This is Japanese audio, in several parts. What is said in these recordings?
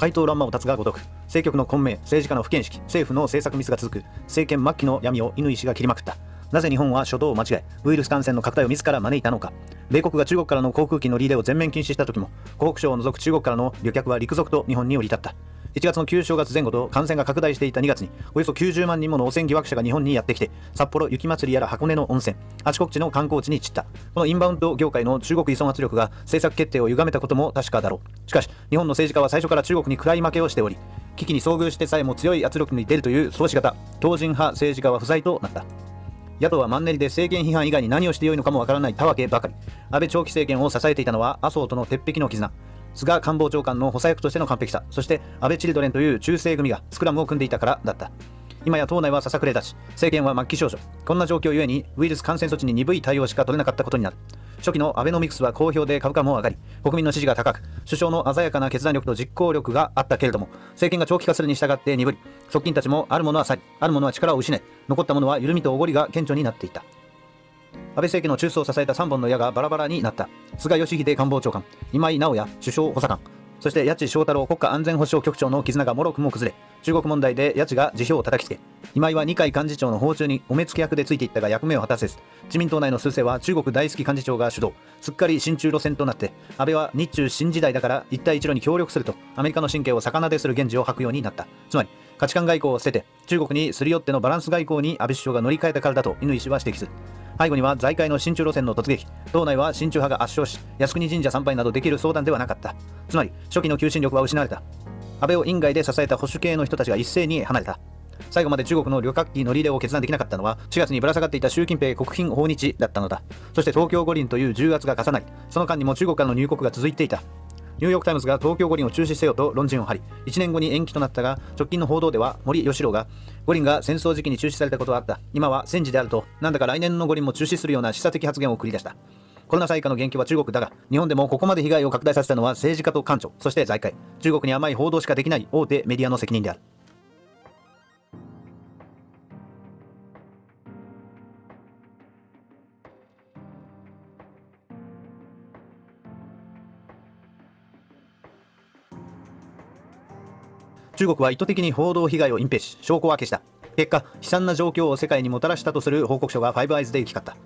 怪盗乱魔を立つがごとく。政局の混迷政治家の不見識政府の政策ミスが続く。政権末期の闇を乾氏が切りまくった。なぜ日本は初動を間違えウイルス感染の拡大を自ら招いたのか。米国が中国からの航空機のリレーを全面禁止した時も湖北省を除く中国からの旅客は陸続と日本に降り立った。1月の旧正月前後と感染が拡大していた2月におよそ90万人もの汚染疑惑者が日本にやってきて札幌雪まつりやら箱根の温泉あちこちの観光地に散った。このインバウンド業界の中国依存圧力が政策決定を歪めたことも確かだろう。しかし日本の政治家は最初から中国に暗い負けをしており危機に遭遇してさえも強い圧力に出るという創始型当人派政治家は不在となった。野党はマンネリで政権批判以外に何をしてよいのかもわからないたわけばかり。安倍長期政権を支えていたのは麻生との鉄壁の絆。菅官房長官の補佐役としての完璧さそして安倍チルドレンという中世組がスクラムを組んでいたからだった。今や党内はささくれ立ち。政権は末期少女。こんな状況ゆえにウイルス感染措置に鈍い対応しか取れなかったことになる。初期のアベノミクスは好評で株価も上がり国民の支持が高く首相の鮮やかな決断力と実行力があったけれども政権が長期化するに従って鈍り側近たちもあるものは去りあるものは力を失い残ったものは緩みとおごりが顕著になっていた。安倍政権の中枢を支えた3本の矢がバラバラになった。菅義偉官房長官今井直也首相補佐官そして八千翔太郎国家安全保障局長の絆がもろくも崩れ中国問題で八千が辞表を叩きつけ今井は二階幹事長の訪中にお目付け役でついていったが役目を果たせず自民党内の数勢は中国大好き幹事長が主導。すっかり親中路線となって安倍は日中新時代だから一帯一路に協力するとアメリカの神経を逆なでする源氏を吐くようになった。つまり価値観外交を捨てて中国にすり寄ってのバランス外交に安倍首相が乗り換えたからだと乾氏は指摘する。背後には財界の親中路線の突撃。党内は親中派が圧勝し靖国神社参拝などできる相談ではなかった。つまり初期の求心力は失われた。安倍を院外で支えた保守系の人たちが一斉に離れた。最後まで中国の旅客機乗り入れを決断できなかったのは4月にぶら下がっていた習近平国賓訪日だったのだ。そして東京五輪という10月が重なりその間にも中国からの入国が続いていた。ニューヨーク・タイムズが東京五輪を中止せよと論陣を張り1年後に延期となったが直近の報道では森喜朗が五輪が戦争時期に中止されたことはあった。今は戦時であるとなんだか来年の五輪も中止するような示唆的発言を繰り出した。コロナ災禍の言及は中国だが日本でもここまで被害を拡大させたのは政治家と官庁そして財界。中国に甘い報道しかできない大手メディアの責任である。中国は意図的に報道被害を隠蔽し証拠を消した。結果悲惨な状況を世界にもたらしたとする報告書がファイブアイズで行き交った。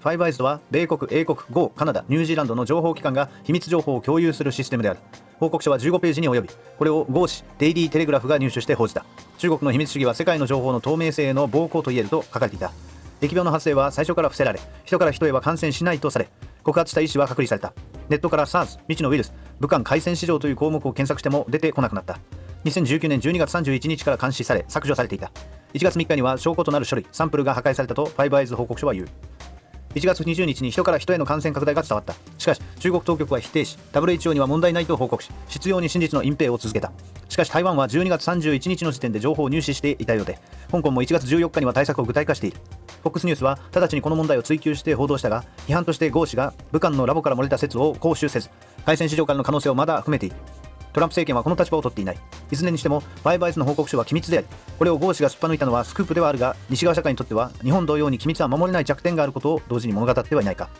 ファイブアイズとは米国、英国、豪、カナダ、ニュージーランドの情報機関が秘密情報を共有するシステムである。報告書は15ページに及びこれを豪紙デイリー・テレグラフが入手して報じた。中国の秘密主義は世界の情報の透明性への暴行と言えると書かれていた。疫病の発生は最初から伏せられ人から人へは感染しないとされ告発した医師は隔離された。ネットから SARS 未知のウイルス武漢海鮮市場という項目を検索しても出てこなくなった。2019年12月31日から監視され削除されていた。1月3日には証拠となる書類サンプルが破壊されたとファイブアイズ報告書は言う。1月20日に人から人への感染拡大が伝わった。しかし中国当局は否定し WHO には問題ないと報告し必要に真実の隠蔽を続けた。しかし台湾は12月31日の時点で情報を入手していたようで香港も1月14日には対策を具体化している。FOX ニュースは直ちにこの問題を追及して報道したが批判としてゴー氏が武漢のラボから漏れた説を公衆せず海鮮市場からの可能性をまだ含めている。トランプ政権はこの立場を取っていない。いずれにしてもバイバイスの報告書は機密でありこれをゴー氏がすっぱ抜いたのはスクープではあるが西側社会にとっては日本同様に機密は守れない弱点があることを同時に物語ってはいないか。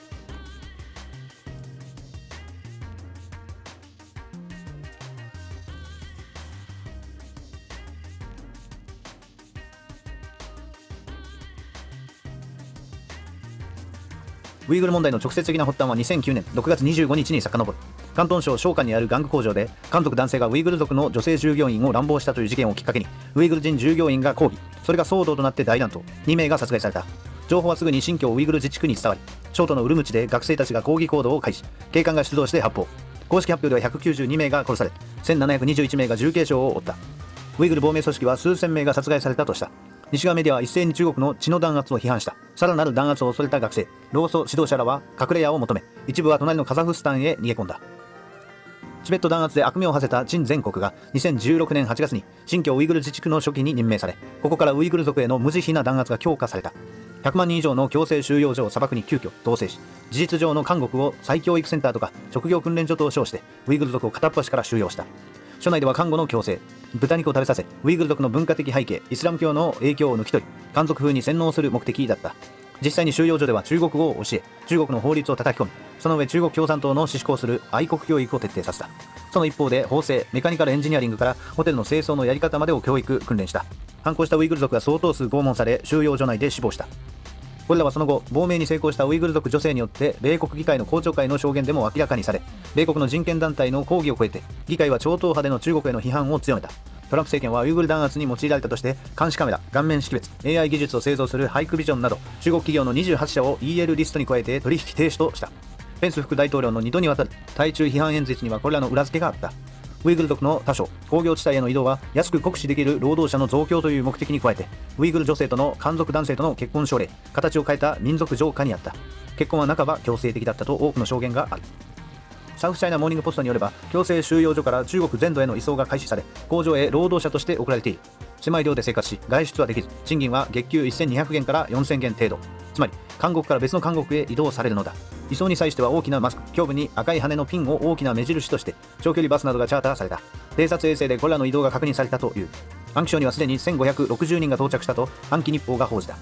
ウイグル問題の直接的な発端は2009年6月25日に遡る。広東省商館にある玩具工場で韓族男性がウイグル族の女性従業員を乱暴したという事件をきっかけにウイグル人従業員が抗議。それが騒動となって大乱闘。2名が殺害された。情報はすぐに新疆ウイグル自治区に伝わり省都のウルムチで学生たちが抗議行動を開始。警官が出動して発砲。公式発表では192名が殺され1721名が重軽傷を負った。ウイグル亡命組織は数千名が殺害されたとした。西側メディアは一斉に中国の血の弾圧を批判した。さらなる弾圧を恐れた学生。労組指導者らは隠れ家を求め一部は隣のカザフスタンへ逃げ込んだ。チベット弾圧で悪名を馳せた陳全国が2016年8月に新疆ウイグル自治区の初期に任命されここからウイグル族への無慈悲な弾圧が強化された。100万人以上の強制収容所を砂漠に急遽統制し事実上の監獄を再教育センターとか職業訓練所と称してウイグル族を片っ端から収容した。署内では看護の強制豚肉を食べさせウイグル族の文化的背景イスラム教の影響を抜き取り漢族風に洗脳する目的だった。実際に収容所では中国語を教え中国の法律を叩き込みその上中国共産党の施行する愛国教育を徹底させた。その一方で法制メカニカルエンジニアリングからホテルの清掃のやり方までを教育訓練した。反抗したウイグル族が相当数拷問され収容所内で死亡した。これらはその後亡命に成功したウイグル族女性によって米国議会の公聴会の証言でも明らかにされ米国の人権団体の抗議を超えて議会は超党派での中国への批判を強めた。トランプ政権はウイグル弾圧に用いられたとして監視カメラ顔面識別 AI 技術を製造するハイクビジョンなど中国企業の28社を EL リストに加えて取引停止とした。ペンス副大統領の2度にわたる対中批判演説にはこれらの裏付けがあった。ウイグル族の他省工業地帯への移動は安く酷使できる労働者の増強という目的に加えてウイグル女性との漢族男性との結婚奨励形を変えた民族浄化にあった。結婚は半ば強制的だったと多くの証言がある。サウスチャイナモーニングポストによれば強制収容所から中国全土への移送が開始され工場へ労働者として送られている。狭い寮で生活し外出はできず。賃金は月給1200元から4000元程度。つまり韓国から別の韓国へ移動されるのだ。移送に際しては大きなマスク胸部に赤い羽のピンを大きな目印として長距離バスなどがチャーターされた。偵察衛星でこれらの移動が確認されたという。安徽省にはすでに1560人が到着したと安徽日報が報じた。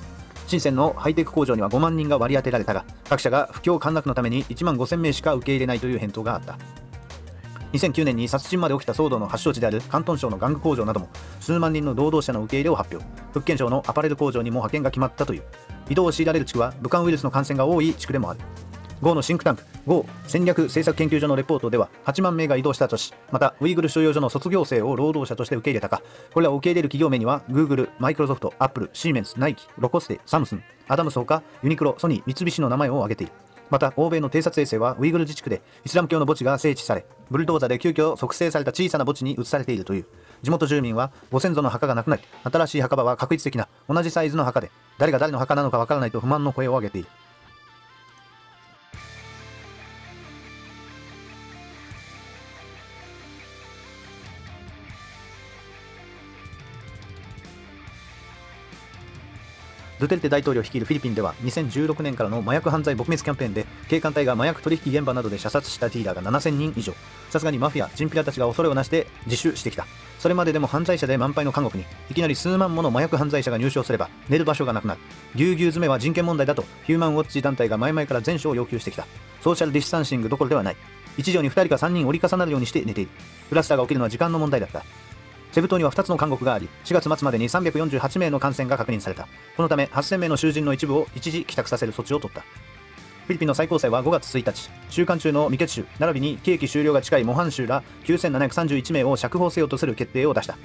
深センのハイテク工場には5万人が割り当てられたが各社が不況陥落のために1万5000名しか受け入れないという返答があった。2009年に殺人まで起きた騒動の発祥地である広東省の玩具工場なども数万人の労働者の受け入れを発表。福建省のアパレル工場にも派遣が決まったという。移動を強いられる地区は武漢ウイルスの感染が多い地区でもある。GO のシンクタンク GO 戦略政策研究所のレポートでは8万名が移動したとしまたウイグル収容所の卒業生を労働者として受け入れたかこれらを受け入れる企業名には Google、マイクロソフト、アップル、シーメンス、ナイキ、ラコステ、サムスン、アディダスほかユニクロ、ソニー、三菱の名前を挙げている。また欧米の偵察衛星はウイグル自治区でイスラム教の墓地が整地されブルドーザで急遽促成された小さな墓地に移されているという。地元住民はご先祖の墓がなくなり新しい墓場は画一的な同じサイズの墓で誰が誰の墓なのかわからないと不満の声を上げている。ドゥテルテ大統領率いるフィリピンでは2016年からの麻薬犯罪撲滅キャンペーンで警官隊が麻薬取引現場などで射殺したディーラーが7000人以上。さすがにマフィアチンピラたちが恐れをなして自首してきた。それまででも犯罪者で満杯の韓国にいきなり数万もの麻薬犯罪者が入賞すれば寝る場所がなくなる。ぎゅうぎゅう詰めは人権問題だとヒューマンウォッチ団体が前々から全書を要求してきた。ソーシャルディスタンシングどころではない。1畳に2人か3人折り重なるようにして寝ている。クラスターが起きるのは時間の問題だった。セブ島には2つの監獄があり、4月末までに348名の感染が確認された。このため、8000名の囚人の一部を一時帰宅させる措置を取った。フィリピンの最高裁は5月1日、収監中の未決州、並びに刑期終了が近い模範囚ら9731名を釈放せようとする決定を出した。フ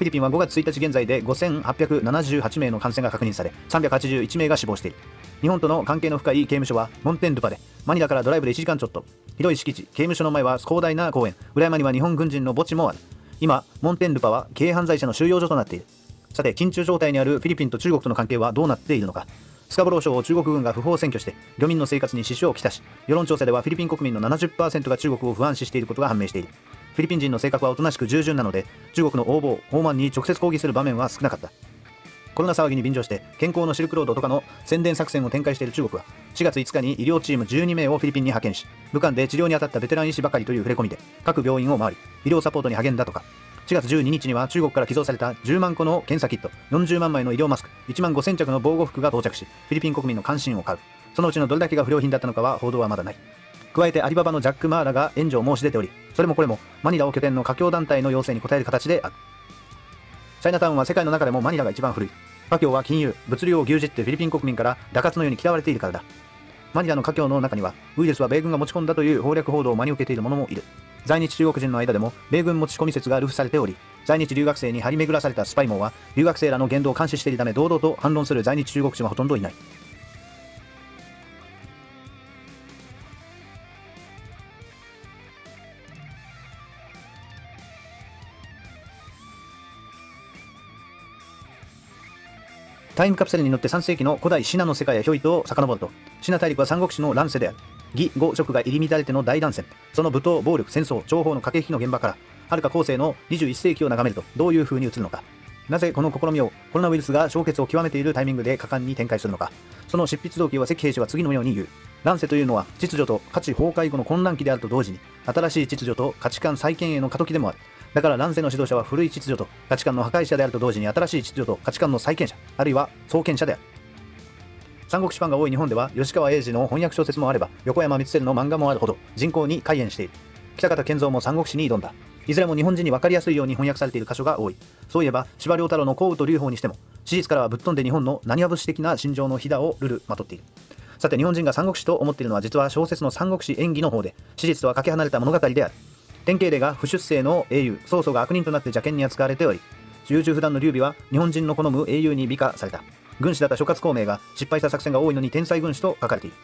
ィリピンは5月1日現在で5878名の感染が確認され、381名が死亡している。日本との関係の深い刑務所はモンテンルパで、マニラからドライブで1時間ちょっと。広い敷地、刑務所の前は広大な公園、裏山には日本軍人の墓地もある。今、モンテンルパは軽犯罪者の収容所となっている。さて、緊張状態にあるフィリピンと中国との関係はどうなっているのか。スカボロー省を中国軍が不法占拠して、漁民の生活に支障をきたし、世論調査ではフィリピン国民の70%が中国を不安視していることが判明している。フィリピン人の性格はおとなしく従順なので、中国の横暴、傲慢に直接抗議する場面は少なかった。コロナ騒ぎに便乗して健康のシルクロードとかの宣伝作戦を展開している中国は4月5日に医療チーム12名をフィリピンに派遣し武漢で治療に当たったベテラン医師ばかりという触れ込みで各病院を回り医療サポートに励んだとか。4月12日には中国から寄贈された10万個の検査キット40万枚の医療マスク1万5000着の防護服が到着しフィリピン国民の関心を買う。そのうちのどれだけが不良品だったのかは報道はまだない。加えてアリババのジャック・マーラが援助を申し出ておりそれもこれもマニラを拠点の華僑団体の要請に応える形である。チャイナタウンは世界の中でもマニラが一番古い。華僑は金融物流を牛耳ってフィリピン国民から打活のように嫌われているからだ。マニラの華僑の中にはウイルスは米軍が持ち込んだという攻略報道を真に受けている者もいる。在日中国人の間でも米軍持ち込み説が流布されており在日留学生に張り巡らされたスパイ網は留学生らの言動を監視しているため堂々と反論する在日中国人はほとんどいない。タイムカプセルに乗って3世紀の古代シナの世界やヒョイトを遡るとシナ大陸は三国志の乱世である。義語職が入り乱れての大乱戦その武闘暴力戦争情報の駆け引きの現場からはるか後世の21世紀を眺めるとどういう風に映るのか。なぜこの試みをコロナウイルスが消結を極めているタイミングで果敢に展開するのか。その執筆動機は関平氏は次のように言う。乱世というのは秩序と価値崩壊後の混乱期であると同時に新しい秩序と価値観再建への過渡期でもある。だから乱世の指導者は古い秩序と価値観の破壊者であると同時に新しい秩序と価値観の再建者あるいは創建者である。三国志ファンが多い日本では吉川英治の翻訳小説もあれば横山光輝の漫画もあるほど人口に開演している。北方健三も三国志に挑んだ。いずれも日本人に分かりやすいように翻訳されている箇所が多い。そういえば司馬遼太郎の幸雨と劉邦にしても史実からはぶっ飛んで日本の何は節的な心情のひだをルルまとっている。さて日本人が三国志と思っているのは実は小説の三国志演技の方で史実とはかけ離れた物語である。典型例が不出世の英雄曹操が悪人となって邪険に扱われており優柔不断の劉備は日本人の好む英雄に美化された。軍師だった諸葛孔明が失敗した作戦が多いのに天才軍師と書かれている。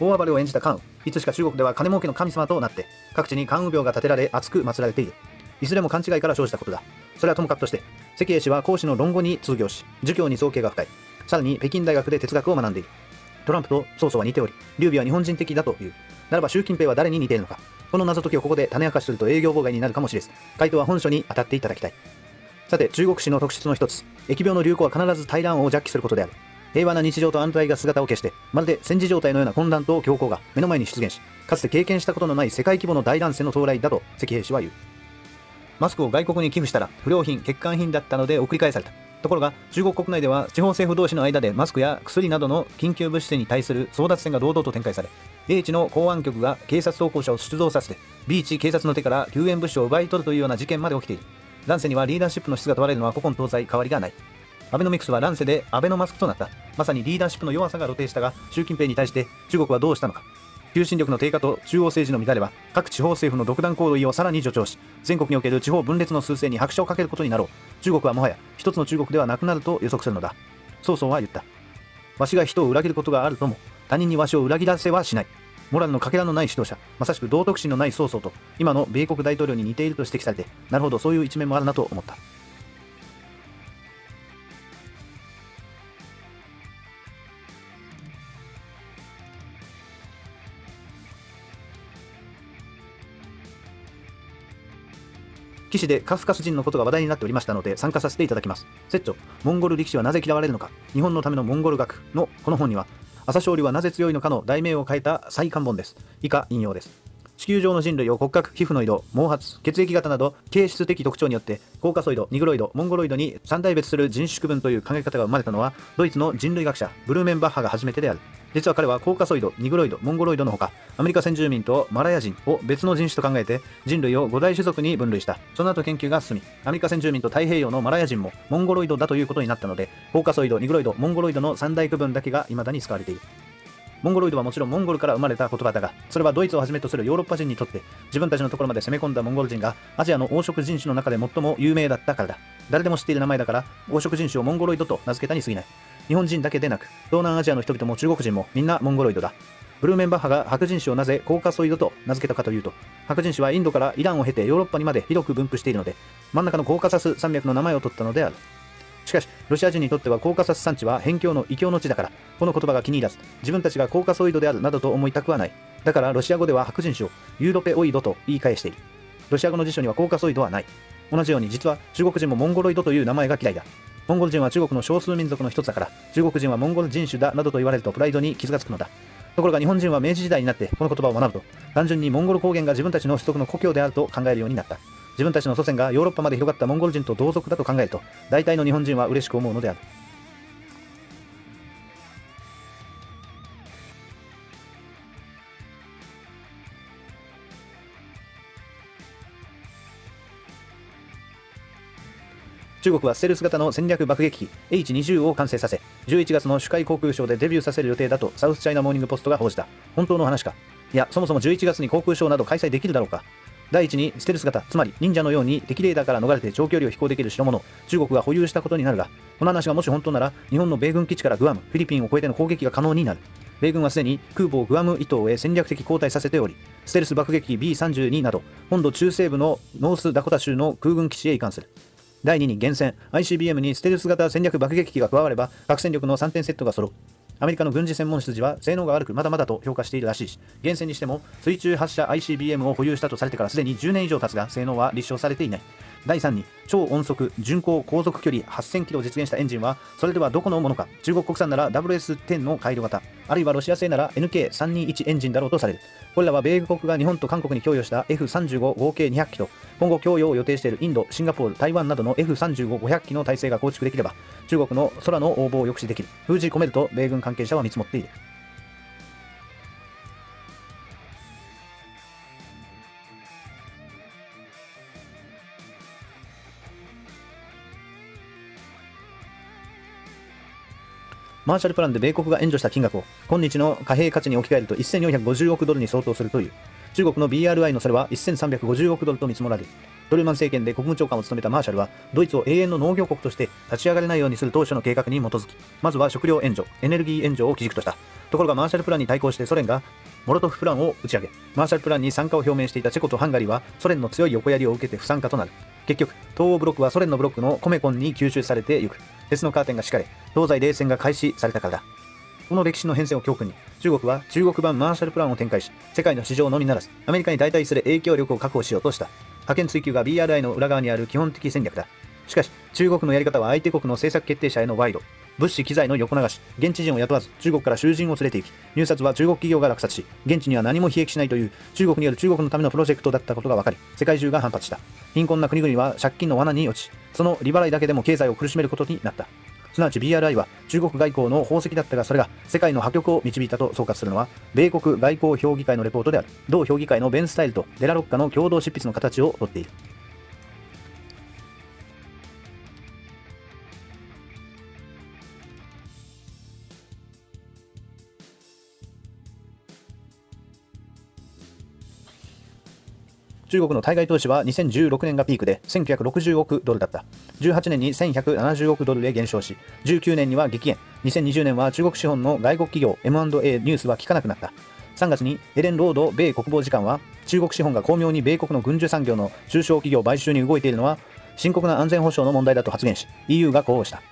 大暴れを演じた関羽。いつしか中国では金儲けの神様となって各地に関羽廟が建てられ厚く祀られている。いずれも勘違いから生じたことだ。それはともかくとして関英氏は孔子の論語に通行し儒教に造形が深い。さらに北京大学で哲学を学んでいる。トランプと曹操は似ており劉備は日本人的だという。ならば習近平は誰に似ているのか。この謎解きをここで種明かしすると営業妨害になるかもしれず回答は本書に当たっていただきたい。さて中国史の特質の一つ。疫病の流行は必ず大乱を弱気することである。平和な日常と安泰が姿を消してまるで戦時状態のような混乱と強行が目の前に出現しかつて経験したことのない世界規模の大乱世の到来だと関兵士は言う。マスクを外国に寄付したら不良品欠陥品だったので送り返された。ところが中国国内では地方政府同士の間でマスクや薬などの緊急物資に対する争奪戦が堂々と展開され A 地の公安局が警察投稿者を出動させて B 地警察の手から救援物資を奪い取るというような事件まで起きている。乱世にはリーダーシップの質が問われるのは古今東西変わりがない。アベノミクスは乱世でアベノマスクとなった。まさにリーダーシップの弱さが露呈したが習近平に対して中国はどうしたのか。求心力の低下と中央政治の乱れは各地方政府の独断行動をさらに助長し全国における地方分裂の趨勢に拍車をかけることになろう。中国はもはや一つの中国ではなくなると予測するのだ。曹操は言った。わしが人を裏切ることがあるとも他人にわしを裏切らせはしない。モラルのかけらのない指導者まさしく道徳心のない曹操と今の米国大統領に似ていると指摘されてなるほどそういう一面もあるなと思った。記事でカフカス人のことが話題になっておりましたので参加させていただきます。セッチョ、モンゴル力士はなぜ嫌われるのか、日本のためのモンゴル学のこの本には、朝青龍はなぜ強いのかの題名を変えた再刊本です。以下引用です。地球上の人類を骨格、皮膚の移動、毛髪、血液型など形質的特徴によってコーカソイド、ニグロイド、モンゴロイドに三大別する人種区分という考え方が生まれたのはドイツの人類学者ブルーメンバッハが初めてである。実は彼はコーカソイド、ニグロイド、モンゴロイドのほかアメリカ先住民とマラヤ人を別の人種と考えて人類を五大種族に分類した。その後研究が進み、アメリカ先住民と太平洋のマラヤ人もモンゴロイドだということになったので、コーカソイド、ニグロイド、モンゴロイドの三大区分だけが未だに使われている。モンゴロイドはもちろんモンゴルから生まれた言葉だが、それはドイツをはじめとするヨーロッパ人にとって、自分たちのところまで攻め込んだモンゴル人が、アジアの黄色人種の中で最も有名だったからだ。誰でも知っている名前だから、黄色人種をモンゴロイドと名付けたに過ぎない。日本人だけでなく、東南アジアの人々も中国人もみんなモンゴロイドだ。ブルーメンバッハが白人種をなぜコーカソイドと名付けたかというと、白人種はインドからイランを経てヨーロッパにまで広く分布しているので、真ん中のコーカサス山脈の名前を取ったのである。しかし、ロシア人にとってはコーカサス山地は辺境の異教の地だから、この言葉が気に入らず、自分たちがコーカソイドであるなどと思いたくはない。だから、ロシア語では白人種をユーロペオイドと言い返している。ロシア語の辞書にはコーカソイドはない。同じように、実は中国人もモンゴロイドという名前が嫌いだ。モンゴル人は中国の少数民族の一つだから、中国人はモンゴル人種だなどと言われるとプライドに傷がつくのだ。ところが日本人は明治時代になってこの言葉を学ぶと、単純にモンゴル高原が自分たちの種族の故郷であると考えるようになった。自分たちの祖先がヨーロッパまで広がったモンゴル人と同族だと考えると大体の日本人は嬉しく思うのである中国はステルス型の戦略爆撃機 H20 を完成させ11月の主海航空ショーでデビューさせる予定だとサウスチャイナモーニングポストが報じた本当の話かいやそもそも11月に航空ショーなど開催できるだろうか第一にステルス型、つまり忍者のように敵レーダーから逃れて長距離を飛行できる代物中国が保有したことになるが、この話がもし本当なら、日本の米軍基地からグアム、フィリピンを越えての攻撃が可能になる。米軍はすでに空母をグアム伊東へ戦略的交代させており、ステルス爆撃機 B32 など、本土中西部のノースダコタ州の空軍基地へ移管する。第2に厳選、ICBM にステルス型戦略爆撃機が加われば、核戦力の3点セットが揃う。アメリカの軍事専門筋は性能が悪くまだまだと評価しているらしいし、厳選にしても水中発射 ICBM を保有したとされてからすでに10年以上経つが性能は立証されていない。第3に超音速巡航航続距離8000キロを実現したエンジンはそれではどこのものか。中国国産なら WS10 の改良型あるいはロシア製なら NK321 エンジンだろうとされる。これらは米国が日本と韓国に供与した F35 合計200機と今後供与を予定しているインドシンガポール台湾などの F35-500 機の体制が構築できれば中国の空の応募を抑止できる。封じ込めると米軍関係者は見積もっている。マーシャルプランで米国が援助した金額を今日の貨幣価値に置き換えると1450億ドルに相当するという。中国の BRI のそれは1350億ドルと見積もられる。ドルマン政権で国務長官を務めたマーシャルはドイツを永遠の農業国として立ち上がれないようにする当初の計画に基づき。まずは食料援助エネルギー援助を基軸とした。ところがマーシャルプランに対抗してソ連がモロトフプランを打ち上げ。マーシャルプランに参加を表明していたチェコとハンガリーはソ連の強い横やりを受けて不参加となる。結局東欧ブロックはソ連のブロックのコメコンに吸収されていく。鉄のカーテンが敷かれ東西冷戦が開始されたからだ。この歴史の変遷を教訓に中国は中国版マーシャルプランを展開し世界の市場のみならずアメリカに代替する影響力を確保しようとした。覇権追求が BRI の裏側にある基本的戦略だ。しかし中国のやり方は相手国の政策決定者への賄賂。物資機材の横流し現地人を雇わず中国から囚人を連れて行き入札は中国企業が落札し現地には何も悲劇しないという中国による中国のためのプロジェクトだったことが分かり世界中が反発した。貧困な国々は借金の罠に落ちその利払いだけでも経済を苦しめることになった。すなわち BRI は中国外交の宝石だったがそれが世界の破局を導いたと総括するのは米国外交評議会のレポートである。同評議会のベンスタイルとデラロッカの共同執筆の形をとっている。中国の対外投資は2016年がピークで1960億ドルだった。18年に1170億ドルで減少し19年には激減。2020年は中国資本の外国企業 M&A ニュースは聞かなくなった。3月にエレン・ロード米国防次官は中国資本が巧妙に米国の軍需産業の中小企業買収に動いているのは深刻な安全保障の問題だと発言し EU が呼応した。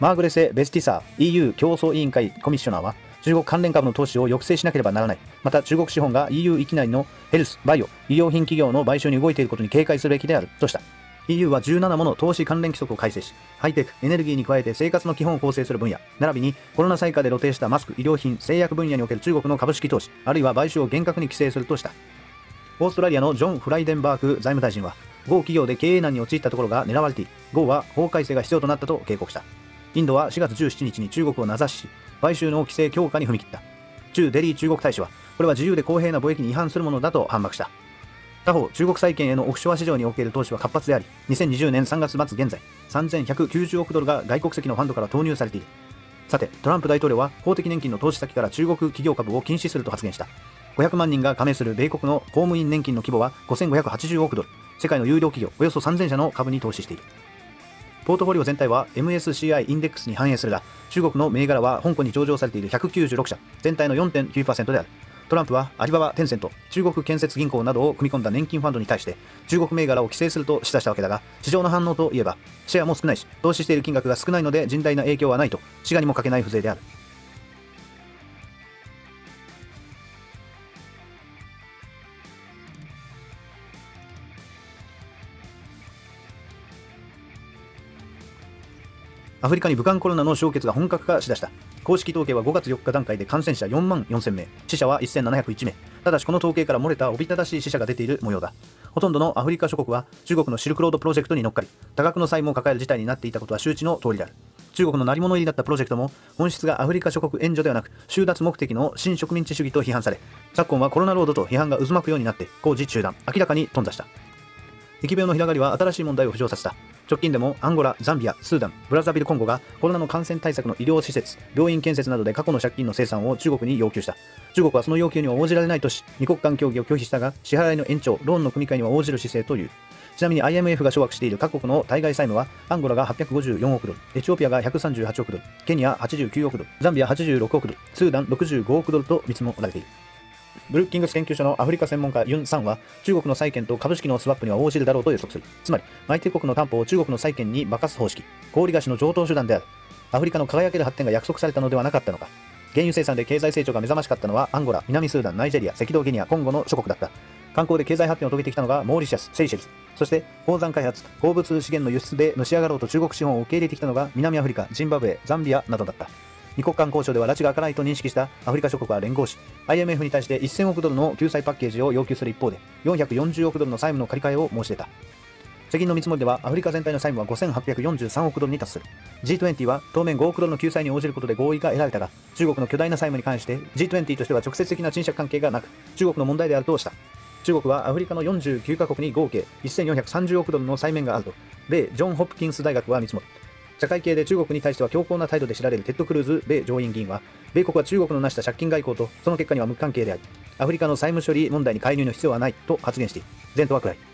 マーグレセ・ベスティサー EU 競争委員会コミッショナーは中国関連株の投資を抑制しなければならない。また中国資本が EU 域内のヘルス、バイオ、医療品企業の買収に動いていることに警戒すべきであるとした。EU は17もの投資関連規則を改正し、ハイテク、エネルギーに加えて生活の基本を構成する分野、並びにコロナ災禍で露呈したマスク、医療品、製薬分野における中国の株式投資、あるいは買収を厳格に規制するとした。オーストラリアのジョン・フライデンバーグ財務大臣は、某企業で経営難に陥ったところが狙われている。某は法改正が必要となったと警告した。インドは4月17日に中国を名指し、買収の規制強化に踏み切った。駐デリー中国大使は、これは自由で公平な貿易に違反するものだと反駁した。他方、中国債券へのオフショア市場における投資は活発であり、2020年3月末現在、3190億ドルが外国籍のファンドから投入されている。さて、トランプ大統領は公的年金の投資先から中国企業株を禁止すると発言した。500万人が加盟する米国の公務員年金の規模は5580億ドル、世界の有料企業およそ3000社の株に投資している。ポートフォリオ全体は MSCI インデックスに反映するが、中国の銘柄は香港に上場されている196社、全体の4.9%である。トランプはアリババ、テンセント、中国建設銀行などを組み込んだ年金ファンドに対して中国銘柄を規制すると示唆したわけだが、市場の反応といえば、シェアも少ないし、投資している金額が少ないので甚大な影響はないと、滋賀にもかけない風情である。アフリカに武漢コロナの消結が本格化しだした。公式統計は5月4日段階で感染者4万4000名、死者は1701名。ただしこの統計から漏れたおびただしい死者が出ている模様だ。ほとんどのアフリカ諸国は中国のシルクロードプロジェクトに乗っかり、多額の債務を抱える事態になっていたことは周知の通りである。中国の鳴り物入りだったプロジェクトも本質がアフリカ諸国援助ではなく収奪目的の新植民地主義と批判され昨今はコロナロードと批判が渦巻くようになって工事中断明らかに頓挫した疫病の広がりは新しい問題を浮上させた直近でもアンゴラ、ザンビア、スーダン、ブラザビルコンゴがコロナの感染対策の医療施設、病院建設などで過去の借金の生産を中国に要求した。中国はその要求には応じられないとし、二国間協議を拒否したが、支払いの延長、ローンの組み替えには応じる姿勢という。ちなみに IMF が掌握している各国の対外債務は、アンゴラが854億ドル、エチオピアが138億ドル、ケニア89億ドル、ザンビア86億ドル、スーダン65億ドルと見積もられている。ブルッキングス研究所のアフリカ専門家ユン・サンは中国の債券と株式のスワップには応じるだろうと予測する。つまり、相手国の担保を中国の債券に化かす方式、高利貸しの常套手段である。アフリカの輝ける発展が約束されたのではなかったのか。原油生産で経済成長が目覚ましかったのはアンゴラ、南スーダン、ナイジェリア、赤道ギニア、コンゴの諸国だった。観光で経済発展を遂げてきたのがモーリシャス、セイシェルズ。そして、鉱山開発、鉱物資源の輸出でのし上がろうと中国資本を受け入れてきたのが南アフリカ、ジンバブエ、ザンビアなどだった。二国間交渉では埒が明かないと認識したアフリカ諸国は連合し、IMF に対して1000億ドルの救済パッケージを要求する一方で、440億ドルの債務の借り換えを申し出た。世銀の見積もりではアフリカ全体の債務は5843億ドルに達する。G20 は当面5億ドルの救済に応じることで合意が得られたが中国の巨大な債務に関して G20 としては直接的な貸借関係がなく中国の問題であるとした。中国はアフリカの49カ国に合計1430億ドルの債務があると。米ジョン・ホプキンス大学は見積もる。社会系で中国に対しては強硬な態度で知られるテッド・クルーズ米上院議員は米国は中国の成した借金外交とその結果には無関係でありアフリカの債務処理問題に介入の必要はないと発言している。前途は暗い